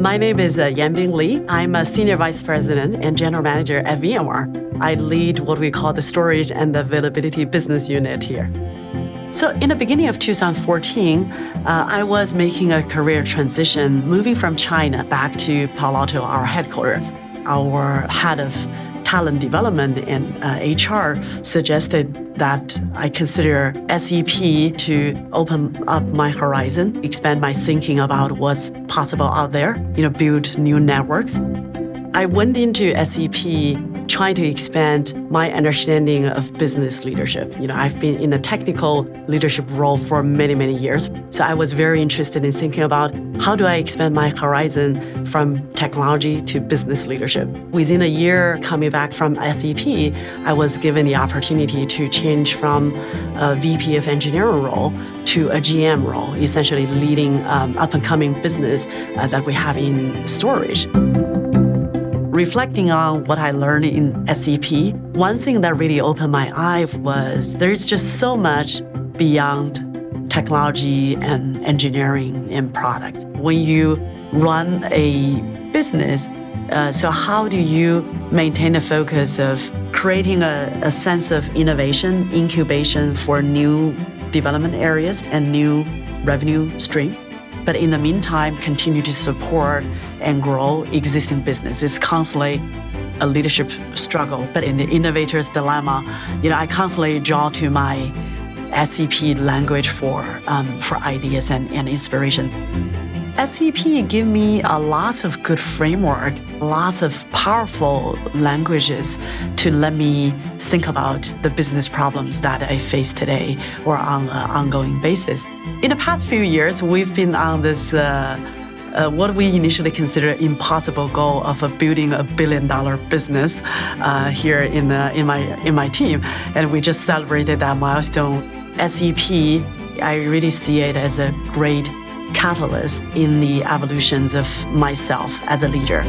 My name is uh, Yanbing Li. I'm a senior vice president and general manager at VMware. I lead what we call the storage and the availability business unit here. So, in the beginning of 2014, uh, I was making a career transition, moving from China back to Palo Alto, our headquarters. Our head of talent development and uh, HR suggested that I consider SEP to open up my horizon, expand my thinking about what's possible out there, you know, build new networks. I went into SEP trying to expand my understanding of business leadership. You know, I've been in a technical leadership role for many, many years. So I was very interested in thinking about how do I expand my horizon from technology to business leadership. Within a year coming back from SEP, I was given the opportunity to change from a VP of engineering role to a GM role, essentially leading um, up and coming business uh, that we have in storage. Reflecting on what I learned in SEP, one thing that really opened my eyes was there's just so much beyond technology and engineering and product. When you run a business, uh, so how do you maintain the focus of creating a, a sense of innovation, incubation for new development areas and new revenue stream? but in the meantime, continue to support and grow existing business. It's constantly a leadership struggle. But in the innovator's dilemma, you know, I constantly draw to my SEP language for um, for ideas and, and inspirations. SEP give me a lot of good framework, lots of powerful languages to let me think about the business problems that I face today or on an ongoing basis. In the past few years, we've been on this uh, uh, what we initially considered impossible goal of uh, building a billion dollar business uh, here in, in, my, in my team. And we just celebrated that milestone. SEP, I really see it as a great catalyst in the evolutions of myself as a leader.